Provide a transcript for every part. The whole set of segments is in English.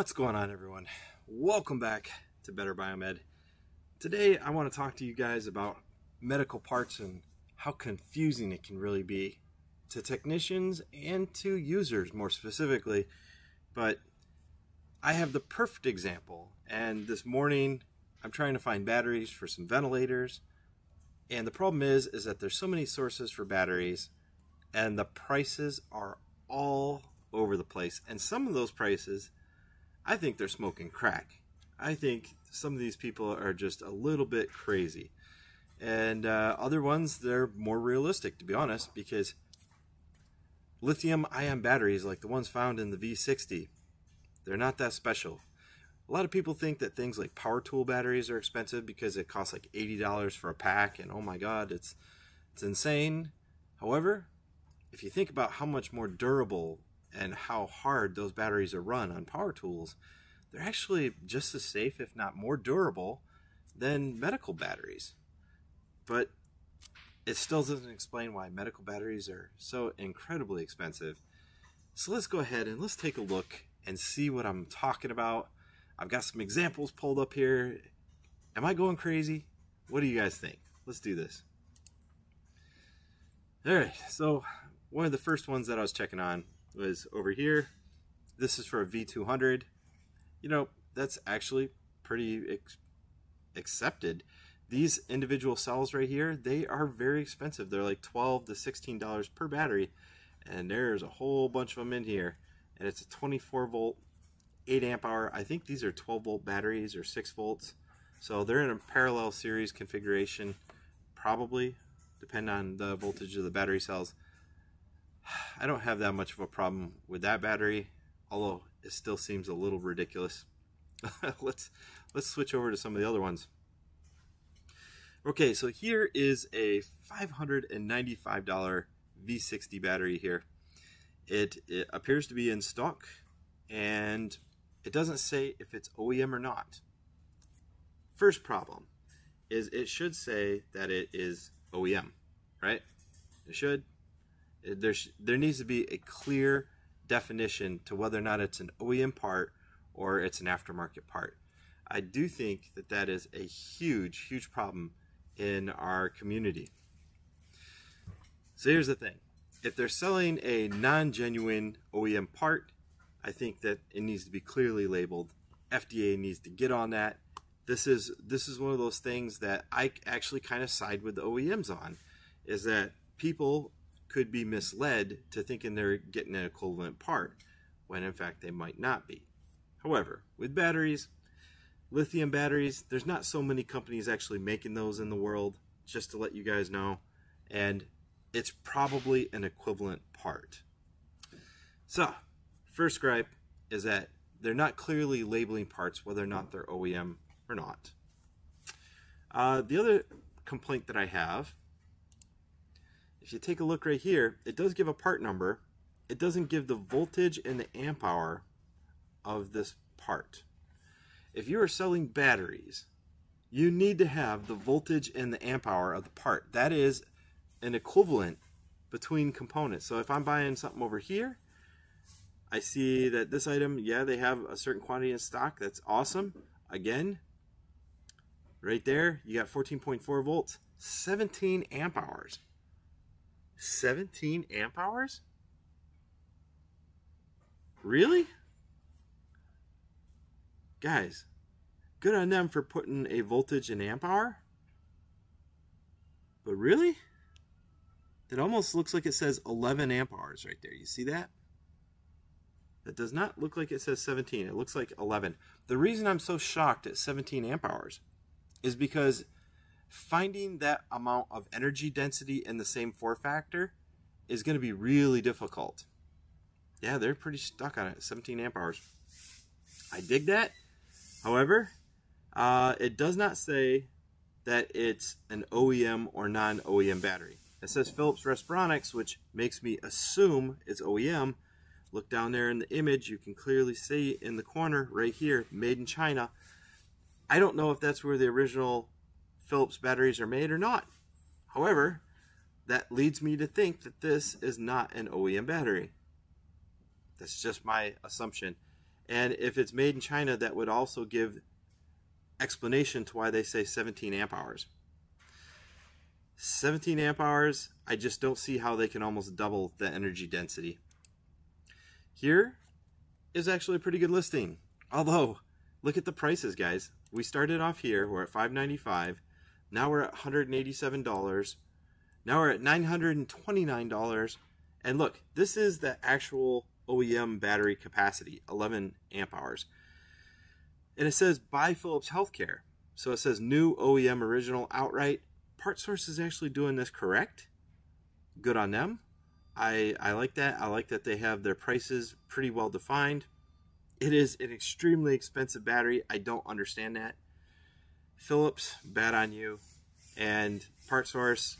What's going on everyone? Welcome back to Better Biomed. Today I want to talk to you guys about medical parts and how confusing it can really be to technicians and to users more specifically. But I have the perfect example and this morning I'm trying to find batteries for some ventilators and the problem is is that there's so many sources for batteries and the prices are all over the place and some of those prices I think they're smoking crack. I think some of these people are just a little bit crazy. And uh, other ones, they're more realistic, to be honest, because lithium ion batteries, like the ones found in the V60, they're not that special. A lot of people think that things like power tool batteries are expensive because it costs like $80 for a pack, and oh my god, it's, it's insane. However, if you think about how much more durable and how hard those batteries are run on power tools, they're actually just as safe, if not more durable, than medical batteries. But it still doesn't explain why medical batteries are so incredibly expensive. So let's go ahead and let's take a look and see what I'm talking about. I've got some examples pulled up here. Am I going crazy? What do you guys think? Let's do this. All right, so one of the first ones that I was checking on was over here. This is for a V200. You know, that's actually pretty accepted. These individual cells right here, they are very expensive. They're like 12 to $16 per battery. And there's a whole bunch of them in here. And it's a 24 volt, 8 amp hour. I think these are 12 volt batteries or 6 volts. So they're in a parallel series configuration, probably, depend on the voltage of the battery cells. I don't have that much of a problem with that battery, although it still seems a little ridiculous. let's let's switch over to some of the other ones. Okay, so here is a $595 V60 battery here. It, it appears to be in stock and it doesn't say if it's OEM or not. First problem is it should say that it is OEM, right? It should. There's, there needs to be a clear definition to whether or not it's an OEM part or it's an aftermarket part. I do think that that is a huge, huge problem in our community. So here's the thing. If they're selling a non-genuine OEM part, I think that it needs to be clearly labeled. FDA needs to get on that. This is this is one of those things that I actually kind of side with the OEMs on is that people could be misled to thinking they're getting an equivalent part when in fact they might not be. However, with batteries, lithium batteries, there's not so many companies actually making those in the world, just to let you guys know, and it's probably an equivalent part. So, first gripe is that they're not clearly labeling parts whether or not they're OEM or not. Uh, the other complaint that I have if you take a look right here, it does give a part number. It doesn't give the voltage and the amp hour of this part. If you are selling batteries, you need to have the voltage and the amp hour of the part. That is an equivalent between components. So if I'm buying something over here, I see that this item, yeah, they have a certain quantity in stock. That's awesome. Again, right there, you got 14.4 volts, 17 amp hours. 17 amp hours? Really? Guys, good on them for putting a voltage in amp hour. But really? It almost looks like it says 11 amp hours right there. You see that? That does not look like it says 17. It looks like 11. The reason I'm so shocked at 17 amp hours is because finding that amount of energy density in the same form factor is going to be really difficult. Yeah, they're pretty stuck on it, 17 amp hours. I dig that. However, uh, it does not say that it's an OEM or non-OEM battery. It says Philips Respironics, which makes me assume it's OEM. Look down there in the image, you can clearly see in the corner right here, made in China. I don't know if that's where the original Philips batteries are made or not. However, that leads me to think that this is not an OEM battery. That's just my assumption. And if it's made in China, that would also give explanation to why they say 17 amp hours. 17 amp hours, I just don't see how they can almost double the energy density. Here is actually a pretty good listing. Although, look at the prices, guys. We started off here, we're at 595 Now we're at $187. Now we're at $929. And look, this is the actual OEM battery capacity, 11 amp hours. And it says by Philips Healthcare. So it says new OEM original outright. Part Source is actually doing this correct. Good on them. I, I like that. I like that they have their prices pretty well defined. It is an extremely expensive battery. I don't understand that. Philips, bad on you. And part source,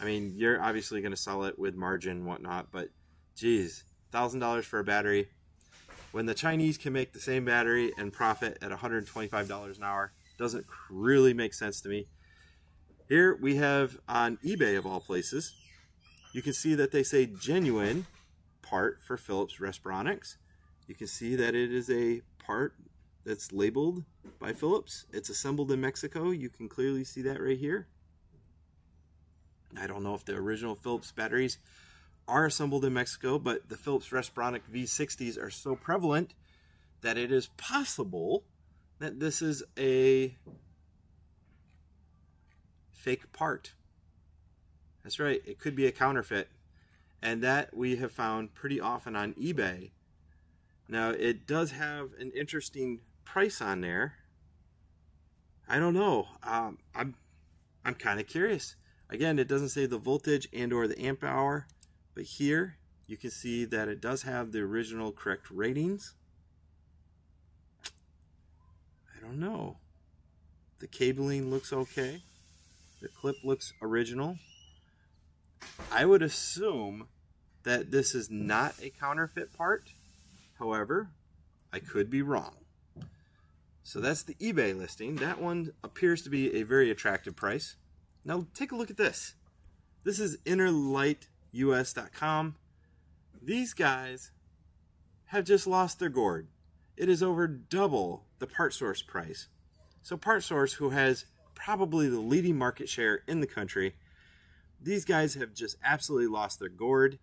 I mean, you're obviously going to sell it with margin whatnot, but geez, $1,000 for a battery. When the Chinese can make the same battery and profit at $125 an hour, doesn't really make sense to me. Here we have on eBay of all places, you can see that they say genuine part for Philips Respironics. You can see that it is a part that's labeled by Philips. It's assembled in Mexico. You can clearly see that right here. I don't know if the original Philips batteries are assembled in Mexico, but the Philips Respironic V60s are so prevalent that it is possible that this is a fake part. That's right, it could be a counterfeit. And that we have found pretty often on eBay. Now, it does have an interesting price on there. I don't know. Um, I'm I'm kind of curious. Again, it doesn't say the voltage and or the amp hour, but here you can see that it does have the original correct ratings. I don't know. The cabling looks okay. The clip looks original. I would assume that this is not a counterfeit part. However, I could be wrong. So that's the eBay listing. That one appears to be a very attractive price. Now take a look at this. This is innerlightus.com. These guys have just lost their gourd. It is over double the PartSource price. So PartSource, who has probably the leading market share in the country, these guys have just absolutely lost their gourd.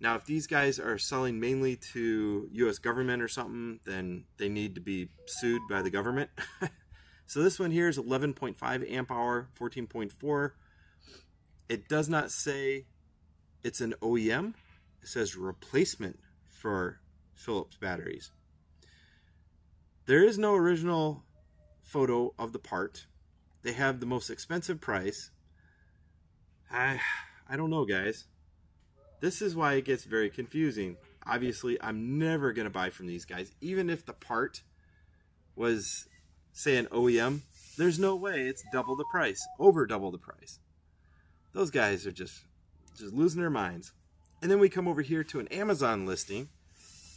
Now, if these guys are selling mainly to U.S. government or something, then they need to be sued by the government. so this one here is 11.5 amp hour, 14.4. It does not say it's an OEM. It says replacement for Philips batteries. There is no original photo of the part. They have the most expensive price. I I don't know, guys. This is why it gets very confusing. Obviously, I'm never going to buy from these guys. Even if the part was, say, an OEM, there's no way it's double the price, over double the price. Those guys are just, just losing their minds. And then we come over here to an Amazon listing.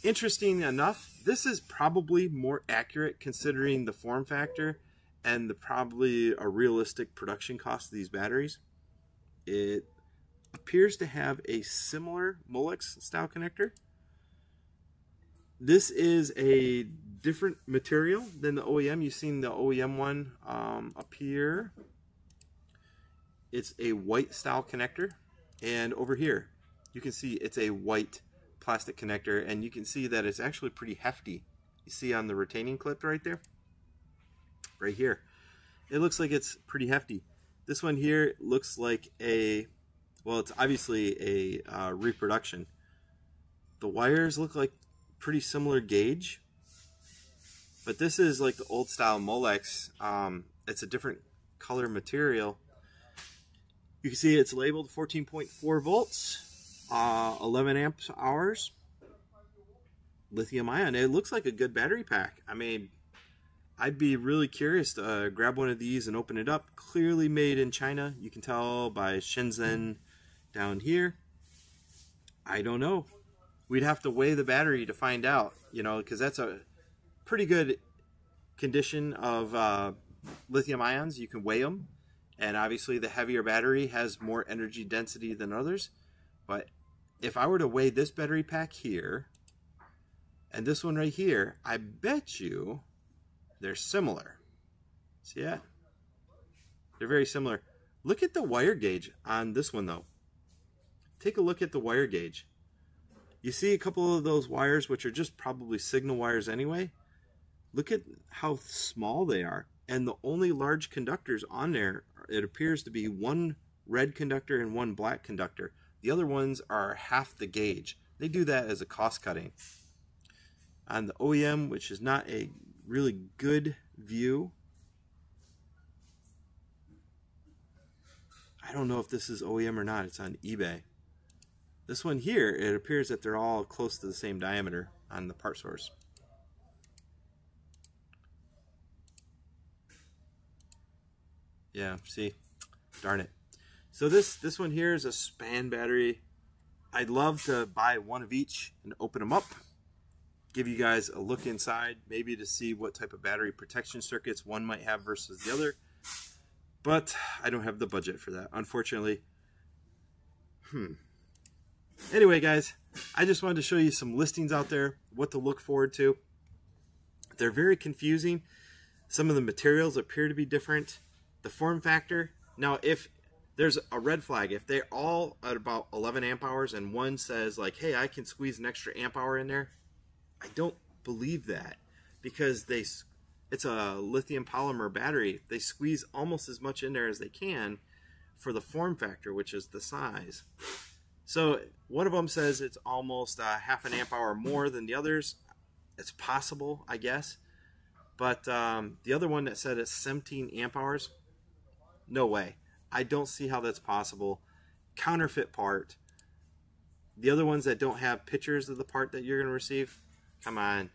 Interesting enough, this is probably more accurate considering the form factor and the probably a realistic production cost of these batteries. It appears to have a similar Molex style connector. This is a different material than the OEM. You've seen the OEM one um, up here. It's a white style connector. And over here, you can see it's a white plastic connector. And you can see that it's actually pretty hefty. You see on the retaining clip right there? Right here. It looks like it's pretty hefty. This one here looks like a well, it's obviously a uh, reproduction. The wires look like pretty similar gauge, but this is like the old style Molex. Um, it's a different color material. You can see it's labeled 14.4 volts, uh, 11 amp hours, lithium ion. It looks like a good battery pack. I mean, I'd be really curious to uh, grab one of these and open it up. Clearly made in China. You can tell by Shenzhen down here, I don't know. We'd have to weigh the battery to find out, you know, because that's a pretty good condition of uh, lithium ions. You can weigh them. And obviously, the heavier battery has more energy density than others. But if I were to weigh this battery pack here And this one right here, I bet you they're similar. See that? They're very similar. Look at the wire gauge on this one though. Take a look at the wire gauge. You see a couple of those wires, which are just probably signal wires anyway. Look at how small they are. And the only large conductors on there, it appears to be one red conductor and one black conductor. The other ones are half the gauge. They do that as a cost cutting. On the OEM, which is not a really good view, I don't know if this is OEM or not. It's on eBay. This one here, it appears that they're all close to the same diameter on the part source. Yeah, see? Darn it. So this, this one here is a span battery. I'd love to buy one of each and open them up. Give you guys a look inside, maybe to see what type of battery protection circuits one might have versus the other. But I don't have the budget for that, unfortunately. Hmm. Anyway, guys, I just wanted to show you some listings out there, what to look forward to. They're very confusing. Some of the materials appear to be different. The form factor, now if there's a red flag, if they're all at about 11 amp hours and one says like, hey, I can squeeze an extra amp hour in there, I don't believe that because they it's a lithium polymer battery. They squeeze almost as much in there as they can for the form factor, which is the size. So one of them says it's almost a half an amp hour more than the others. It's possible, I guess. But um, the other one that said it's 17 amp hours, no way. I don't see how that's possible. Counterfeit part. The other ones that don't have pictures of the part that you're going to receive, come on.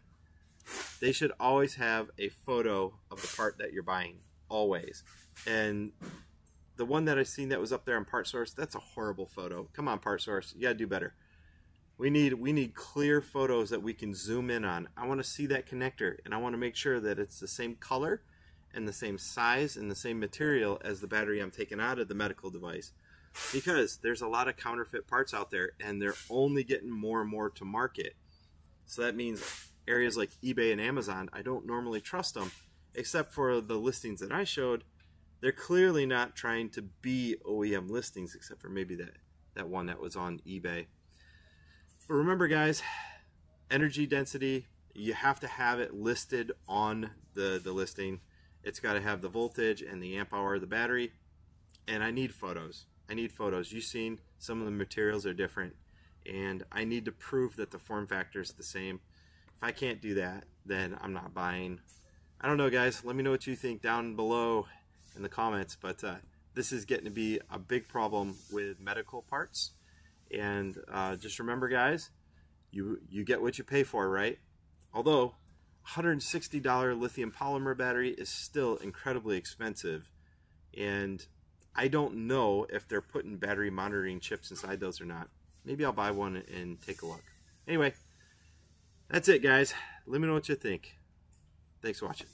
They should always have a photo of the part that you're buying, always. And the one that I seen that was up there on Part Source, that's a horrible photo. Come on, Part Source, you gotta do better. We need we need clear photos that we can zoom in on. I want to see that connector, and I want to make sure that it's the same color and the same size and the same material as the battery I'm taking out of the medical device. Because there's a lot of counterfeit parts out there, and they're only getting more and more to market. So that means areas like eBay and Amazon, I don't normally trust them, except for the listings that I showed. They're clearly not trying to be OEM listings, except for maybe that, that one that was on eBay. But remember, guys, energy density, you have to have it listed on the, the listing. It's got to have the voltage and the amp hour of the battery. And I need photos. I need photos. You've seen some of the materials are different. And I need to prove that the form factor is the same. If I can't do that, then I'm not buying. I don't know, guys. Let me know what you think down below in the comments. But uh, this is getting to be a big problem with medical parts. And uh, just remember, guys, you you get what you pay for, right? Although $160 lithium polymer battery is still incredibly expensive. And I don't know if they're putting battery monitoring chips inside those or not. Maybe I'll buy one and take a look. Anyway, that's it, guys. Let me know what you think. Thanks for watching.